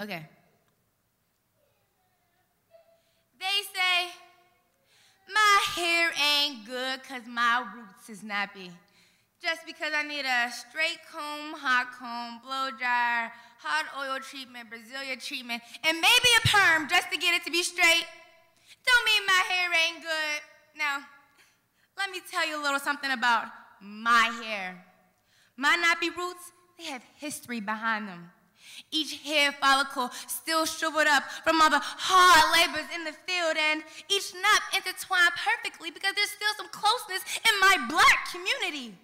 Okay. They say my hair ain't good because my roots is nappy. Just because I need a straight comb, hot comb, blow dryer, hot oil treatment, Brazilian treatment, and maybe a perm just to get it to be straight, don't mean my hair ain't good. Now, let me tell you a little something about my hair. My nappy roots, they have history behind them. Each hair follicle still shriveled up from all the hard labors in the field, and each nap intertwined perfectly because there's still some closeness in my black community.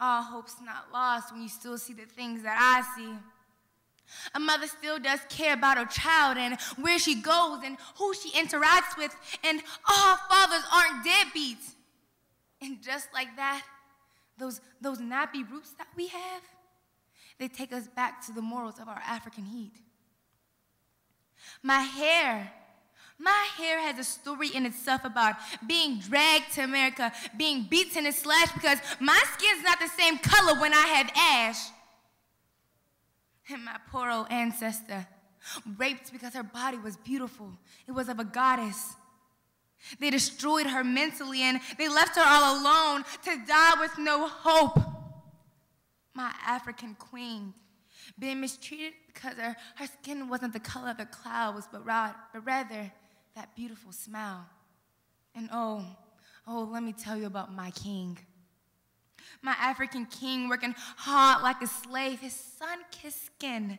All hope's not lost when you still see the things that I see. A mother still does care about her child and where she goes and who she interacts with, and all fathers aren't deadbeats. And just like that, those, those nappy roots that we have, they take us back to the morals of our African heat. My hair, my hair has a story in itself about being dragged to America, being beaten and slashed because my skin's not the same color when I have ash. And my poor old ancestor, raped because her body was beautiful. It was of a goddess. They destroyed her mentally and they left her all alone to die with no hope. My African queen, being mistreated because her, her skin wasn't the color of the clouds, but, but rather that beautiful smile. And oh, oh, let me tell you about my king. My African king working hard like a slave, his sun kissed skin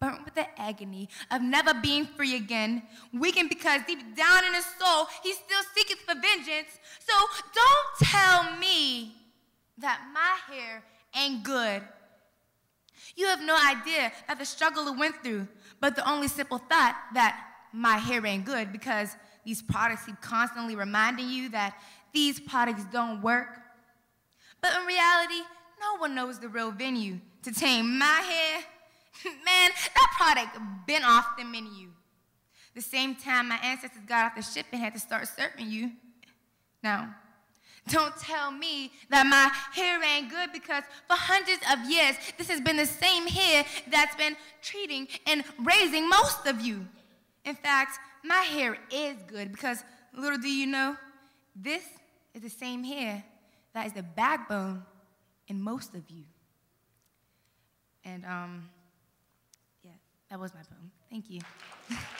burnt with the agony of never being free again, weakened because deep down in his soul, he still seeketh for vengeance. So don't tell me that my hair ain't good. You have no idea that the struggle it went through, but the only simple thought that my hair ain't good because these products keep constantly reminding you that these products don't work. But in reality, no one knows the real venue to tame my hair Man, that product been off the menu. The same time my ancestors got off the ship and had to start serving you. Now, don't tell me that my hair ain't good because for hundreds of years, this has been the same hair that's been treating and raising most of you. In fact, my hair is good because little do you know, this is the same hair that is the backbone in most of you. And um, yeah, that was my poem. Thank you.